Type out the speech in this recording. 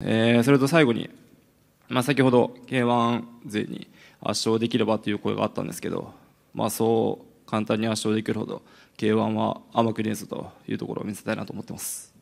えー、それと最後に、まあ、先ほど K1 勢に圧勝できればという声があったんですけど、まあ、そう簡単に圧勝できるほど K1 は甘くねえぞというところを見せたいなと思ってます。